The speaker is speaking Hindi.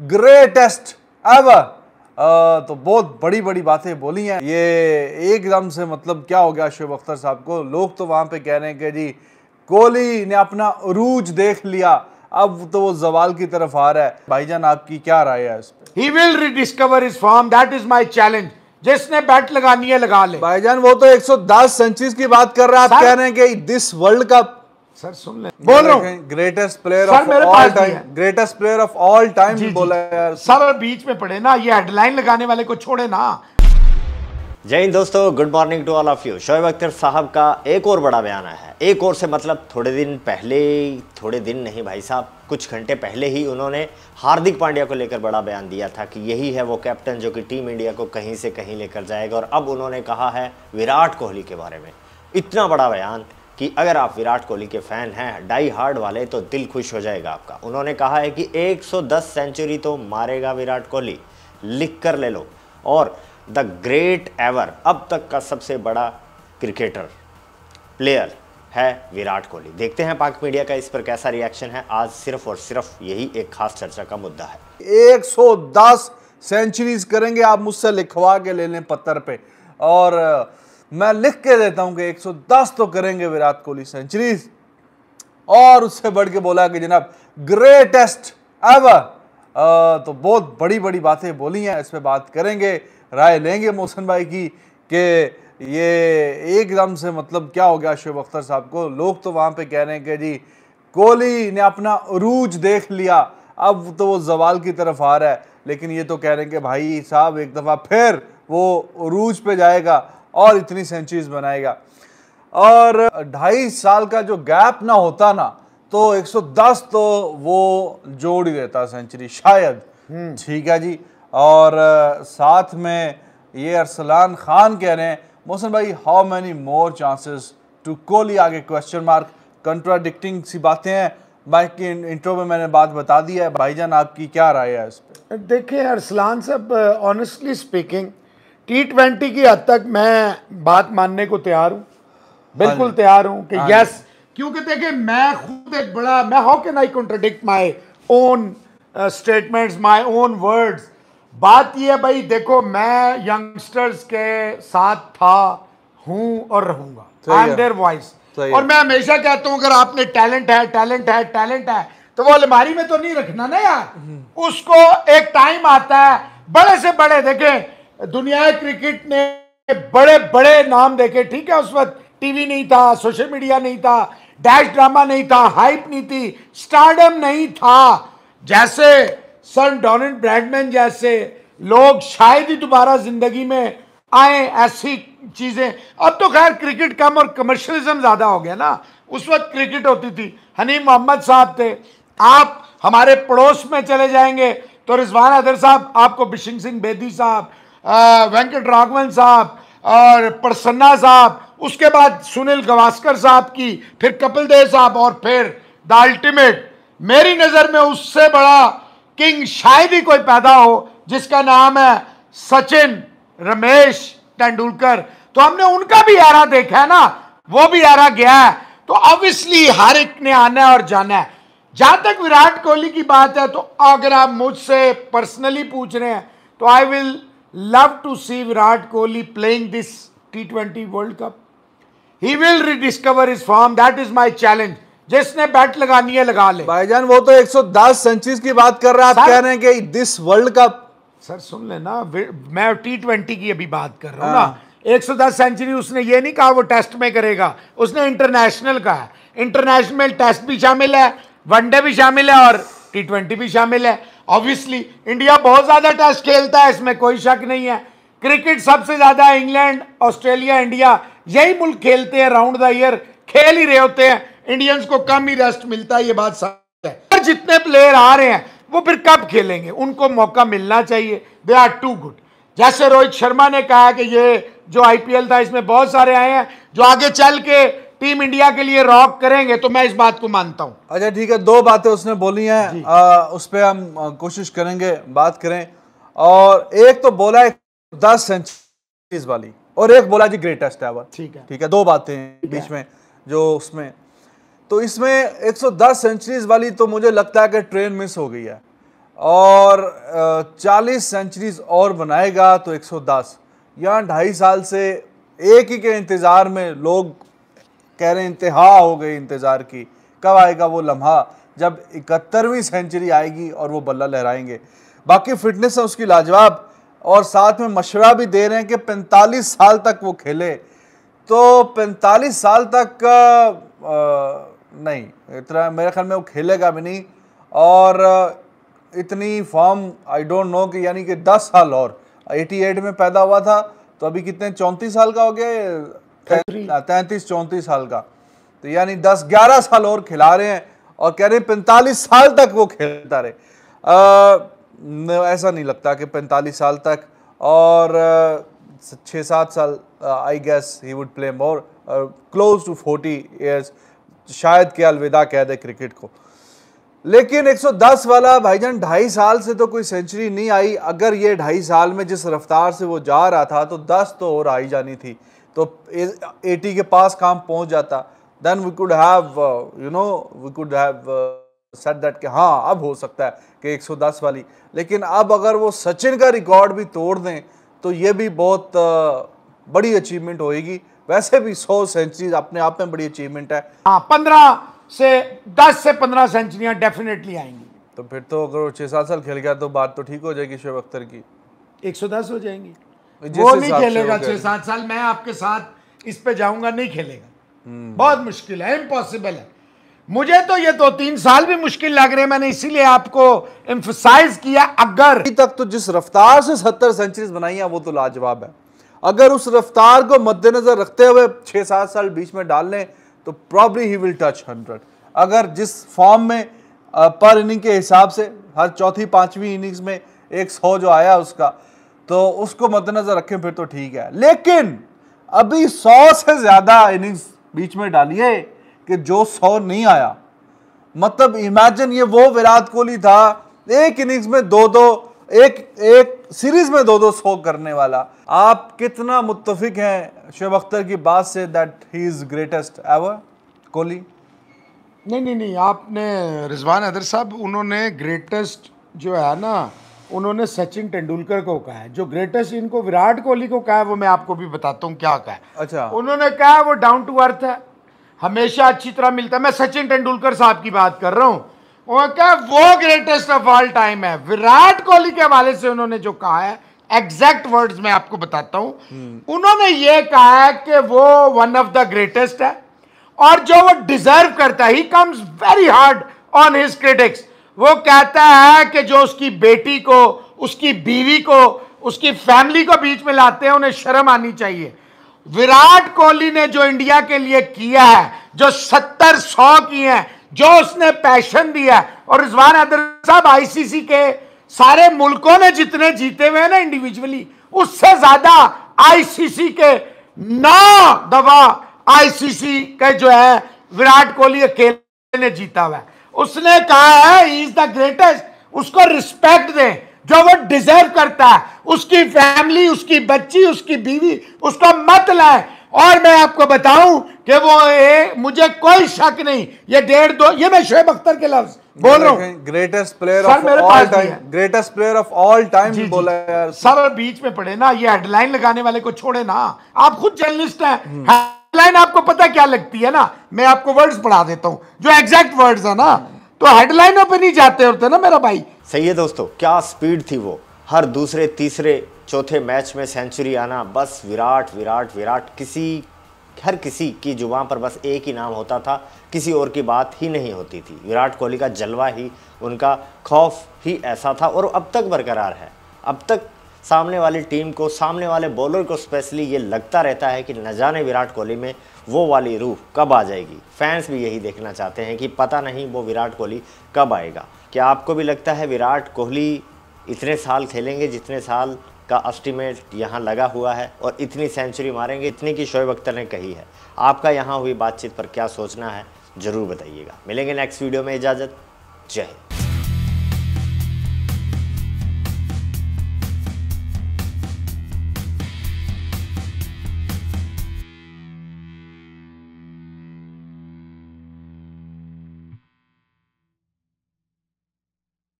ग्रेटेस्ट एवर तो बहुत बड़ी बड़ी बातें बोली हैं। ये एकदम से मतलब क्या हो गया शुभ अख्तर साहब को? लोग तो वहाँ पे कह रहे हैं कि जी कोहली ने अपना अरूज देख लिया। अब तो वो जवाल की तरफ़ आ रहा है। भाईजान आपकी क्या राय है इस पे? He will rediscover his form that is my challenge जिसने बैट लगानी है लगा ले। भाईजान वो तो 110 सेंचुरीज की बात कर रहे हैं। आप कह रहे हैं कि दिस वर्ल्ड कप सर सुन ले। बोल रहा हूँ। ग्रेटेस्ट प्लेयर सर, मेरे पास time greatest player of all time जी। बोला यार। सर बीच में पड़े ना ये हेडलाइन लगाने वाले को छोड़े ना। जय हिंद दोस्तों good morning to all of you Shoaib Akhtar sahab का एक और बड़ा बयान आया है। एक और से मतलब थोड़े दिन पहले थोड़े दिन नहीं भाई साहब कुछ घंटे पहले ही उन्होंने हार्दिक पांड्या को लेकर बड़ा बयान दिया था कि यही है वो कैप्टन जो कि टीम इंडिया को कहीं से कहीं लेकर जाएगा। और अब उन्होंने कहा है विराट कोहली के बारे में। इतना बड़ा बयान कि अगर आप विराट कोहली के फ़ैन हैं डाई हार्ड वाले तो दिल खुश हो जाएगा आपका। उन्होंने कहा है कि 110 सेंचुरी तो मारेगा विराट कोहली, लिख कर ले लो। और द ग्रेट एवर, अब तक का सबसे बड़ा क्रिकेटर, प्लेयर है विराट कोहली। देखते हैं पाक मीडिया का इस पर कैसा रिएक्शन है। आज सिर्फ़ और सिर्फ़ यही एक खास चर्चा का मुद्दा है। 110 सेंचुरीज करेंगे, आप मुझसे लिखवा के ले लें पत्थर पे। और मैं लिख के देता हूँ कि 110 तो करेंगे विराट कोहली सेंचुरीज और उससे बढ़ के बोला कि जनाब ग्रेटेस्ट एवर तो बहुत बड़ी बड़ी बातें बोली हैं, इस पर बात करेंगे, राय लेंगे मोहसन भाई की कि ये एकदम से मतलब क्या हो गया शुभ अख्तर साहब को। लोग तो वहाँ पे कह रहे हैं कि जी, कोहली ने अपना अरूज देख लिया। अब तो वो जवाल की तरफ़ आ रहा है। लेकिन ये तो कह रहे हैं कि भाई साहब, एक दफ़ा फिर वो अरूज पे जाएगा। और इतनी सेंचुरीज बनाएगा। और ढाई साल का जो गैप ना होता ना तो 110 तो वो जोड़ ही देता सेंचुरी शायद। ठीक है जी। और साथ में ये अरसलान खान कह रहे हैं मोहसन भाई how many more chances to Kohli? आगे क्वेश्चन मार्क कंट्राडिक्टिंग सी बातें हैं। बाइक की इंट्रो में मैंने बात बता दी है। भाईजान आपकी क्या राय है इस पे? देखिए अरसलान साहब ऑनेस्टली स्पीकिंग टी ट्वेंटी की हद तक मैं बात मानने को तैयार हूँ। बिल्कुल तैयार हूँ कि यस क्योंकि देखिए मैं खुद एक बड़ा मैं how can I contradict my own statements my own words बात यह है भाई देखो मैं यंगस्टर्स के साथ था हूँ और रहूँगा। आई एम देयर वॉइस और मैं हमेशा कहता हूँ अगर आपने टैलेंट है टैलेंट है टैलेंट है तो वो अलमारी में तो नहीं रखना ना यार। उसको एक टाइम आता है बड़े से बड़े देखें दुनिया क्रिकेट ने बड़े बड़े नाम देखे, ठीक है, उस वक्त टीवी नहीं था, सोशल मीडिया नहीं था, डैश ड्रामा नहीं था, हाइप नहीं थी, स्टारडम नहीं था। जैसे सन डोनेट ब्रैडमैन जैसे लोग शायद ही दोबारा ज़िंदगी में आए ऐसी चीज़ें। अब तो खैर क्रिकेट कम और कमर्शियलिज्म ज़्यादा हो गया ना। उस वक्त क्रिकेट होती थी। हनीम मोहम्मद साहब थे। आप हमारे पड़ोस में चले जाएँगे तो रिजवान अदर साहब, आपको बिशिंग सिंह बेदी साहब वेंकट राघवन साहब और प्रसन्ना साहब, उसके बाद सुनील गवास्कर साहब की, फिर कपिल देव साहब और फिर द अल्टीमेट। मेरी नज़र में उससे बड़ा किंग शायद ही कोई पैदा हो, जिसका नाम है सचिन रमेश तेंदुलकर। तो हमने उनका भी एरा देखा है ना, वो भी एरा गया है। तो ऑब्वियसली हर एक ने आना है और जाना है। जहाँ तक विराट कोहली की बात है तो अगर आप मुझसे पर्सनली पूछ रहे हैं तो I will love to see Virat Kohli playing this T twenty world cup he will rediscover his form that is my challenge जिसने बैट लगानी है लगा ले। भाईजान वो तो 110 सेंचुरीज की बात कर रहा है। आप कह रहे हैं कि दिस वर्ल्ड कप सर सुन लेना। मैं टी ट्वेंटी की अभी बात कर रहा हूँ ना। 110 सेंचुरी उसने ये नहीं कहा वो टेस्ट में करेगा। उसने इंटरनेशनल कहा है। इंटरनेशनल टेस्ट भी शामिल है वनडे भी शामिल है और टी ट्वेंटी भी शामिल है। ऑब्वियसली इंडिया बहुत ज़्यादा टेस्ट खेलता है, इसमें कोई शक नहीं है। क्रिकेट सबसे ज़्यादा इंग्लैंड ऑस्ट्रेलिया इंडिया यही मुल्क खेलते हैं राउंड द ईयर खेल ही रहे होते हैं। इंडियंस को कम ही रेस्ट मिलता है, ये बात सच है। और जितने प्लेयर आ रहे हैं, वो फिर कब खेलेंगे? उनको मौका मिलना चाहिए। दे आर टू गुड जैसे रोहित शर्मा ने कहा कि ये जो आईपीएल था, इसमें बहुत सारे आए हैं, जो आगे चल के टीम इंडिया के लिए रॉक करेंगे तो मैं इस बात को मानता हूँ। अच्छा ठीक है दो बातें उसने बोली हैं। आ, उस पर हम कोशिश करेंगे बात करें। और एक तो बोला है दस सेंचुरीज वाली और एक बोला जी ग्रेटेस्ट एवर ठीक है। ठीक है दो बातें बीच में जो उसमें। तो इसमें 110 सेंचुरीज वाली तो मुझे लगता है कि ट्रेन मिस हो गई है। और चालीस सेंचुरीज और बनाएगा तो 110 यहाँ ढाई साल से एक ही के इंतज़ार में लोग कह रहे हैं इंतहा हो गई इंतज़ार की। कब आएगा वो लम्हा? जब इकहत्तरवीं सेंचुरी आएगी और वो बल्ला लहराएँगे। बाकी फिटनेस है उसकी लाजवाब। और साथ में मशवरा भी दे रहे हैं कि 45 साल तक वो खेले। तो 45 साल तक आ, नहीं इतना मेरे ख्याल में वो खेलेगा भी नहीं। और इतनी फॉर्म आई डोंट नो कि यानी कि 10 साल और। 88 में पैदा हुआ था तो अभी कितने चौंतीस साल का हो गया तैंतीस चौंतीस साल का। तो यानी 10 11 साल और खिला रहे हैं और कह रहे हैं पैंतालीस साल तक वो खेलता रहे। आ, ऐसा नहीं लगता कि पैंतालीस साल तक और छः सात साल I guess he would play more close to forty years शायद के अलविदा कह दे क्रिकेट को। लेकिन 110 वाला भाईजान ढाई साल से तो कोई सेंचुरी नहीं आई। अगर ये ढाई साल में जिस रफ्तार से वो जा रहा था तो 10 तो और आई जानी थी। तो 80 के पास काम पहुँच जाता। Then we could have you know we could have set that कि हाँ अब हो सकता है कि 110 वाली। लेकिन अब अगर वो सचिन का रिकॉर्ड भी तोड़ दें तो ये भी बहुत uh, बड़ी अचीवमेंट होएगी। वैसे भी 100 सेंचुरी अपने आप में बड़ी अचीवमेंट है। हाँ पंद्रह से दस से पंद्रह सेंचुरियाँ डेफिनेटली आएँगी। तो फिर तो अगर वो छह सात साल खेल गया तो बात तो ठीक हो जाएगी शोब अख्तर की। एक सौ दस हो जाएँगी। वो नहीं खेलेगा छह सात साल मैं आपके साथ इस पे जाऊँगा नहीं खेलेगा। हम्म। बहुत मुश्किल है इम्पॉसिबल है। मुझे तो ये दो तीन साल भी मुश्किल लग रहे हैं मैंने इसीलिए आपको एम्फोसाइज किया अगर अभी तक तो जिस रफ्तार से सत्तर सेंचुरीज बनाई है वो तो लाजवाब है। अगर उस रफ्तार को मद्देनजर रखते हुए छह सात साल बीच में डाल लें तो probably he will touch hundred अगर जिस फॉर्म में पर इनिंग के हिसाब से हर चौथी पांचवी इनिंग्स में एक सौ जो आया उसका तो उसको मद्देनजर रखें, फिर तो ठीक है। लेकिन अभी सौ से ज़्यादा इनिंग्स बीच में डालिए कि जो सौ नहीं आया। मतलब इमेजिन ये वो विराट कोहली था, एक इनिंग्स में दो दो, एक एक सीरीज़ में दो दो सौ करने वाला। आप कितना मुतफिक हैं शेब अख्तर की बात से that he is greatest ever Kohli? नहीं नहीं नहीं, आपने रिजवान अदर साहब, उन्होंने ग्रेटेस्ट जो है ना उन्होंने सचिन तेंदुलकर को कहा है। जो ग्रेटेस्ट इनको विराट कोहली को कहा है वो मैं आपको भी बताता हूँ क्या कहा है। अच्छा। उन्होंने कहा वो डाउन टू अर्थ है। हमेशा अच्छी तरह मिलता है। मैं सचिन तेंदुलकर साहब की बात कर रहा हूँ। वो क्या वो ग्रेटेस्ट ऑफ़ ऑल टाइम है। विराट कोहली के हवाले से उन्होंने जो कहा है एग्जैक्ट वर्ड्स में आपको बताता हूँ। हम्म। उन्होंने ये कहा है कि वो वन ऑफ़ द ग्रेटेस्ट है। और जो वो डिजर्व करता है he comes very hard on his critics वो कहता है कि जो उसकी बेटी को, उसकी बीवी को, उसकी फैमिली को बीच में लाते हैं, उन्हें शर्म आनी चाहिए। विराट कोहली ने जो इंडिया के लिए किया है, जो सत्तर, सौ किए हैं, जो उसने पैशन दिया और रिजवान अदर साहब आईसीसी के सारे मुल्कों ने जितने जीते हुए हैं ना इंडिविजुअली उससे ज़्यादा आईसीसी के नौ दफ़ा आईसीसी के जो है, विराट कोहली अकेले ने जीता हुआ है। उसने कहा है इज़ द ग्रेटेस्ट उसको रिस्पेक्ट दें। जो वो डिजर्व करता है उसकी फैमिली उसकी बच्ची उसकी बीवी उसको मत लाए। और मैं आपको बताऊँ कि वो ए, मुझे कोई शक नहीं। ये डेढ़ दो ये मैं शोएब अख्तर के लफ्ज बोल रहा हूँ। Greatest player of all time greatest player of all time बोला यार। सर बीच में पड़े ना ये हेडलाइन लगाने वाले को छोड़े ना। आप खुद जर्नलिस्ट हैं हेडलाइन। आपको पता क्या लगती है ना? मैं आपको वर्ड्स पढ़ा देता हूँ। जो एग्जैक्ट वर्ड्स है ना तो हेडलाइनों पे नहीं जाते होते ना मेरा भाई? सही है दोस्तों, क्या स्पीड थी वो? हर दूसरे, तीसरे, चौथे मैच में सेंचुरी आना, बस विराट विराट विराट, किसी, हर किसी की ज़ुबान पर बस एक ही नाम होता था, किसी और की बात ही नहीं होती थी। विराट कोहली का जलवा ही, उनका खौफ ही ऐसा था, और अब तक बरकरार है। अब तक सामने वाली टीम को, सामने वाले बॉलर को स्पेशली ये लगता रहता है कि न जाने विराट कोहली में वो वाली रूह कब आ जाएगी। फैंस भी यही देखना चाहते हैं कि पता नहीं वो विराट कोहली कब आएगा। क्या आपको भी लगता है विराट कोहली इतने साल खेलेंगे जितने साल का एस्टिमेट यहाँ लगा हुआ है और इतनी सेंचुरी मारेंगे, इतनी की शोएब अख्तर ने कही है? आपका यहाँ हुई बातचीत पर क्या सोचना है, ज़रूर बताइएगा। मिलेंगे नेक्स्ट वीडियो में इजाज़त। जय हिंद।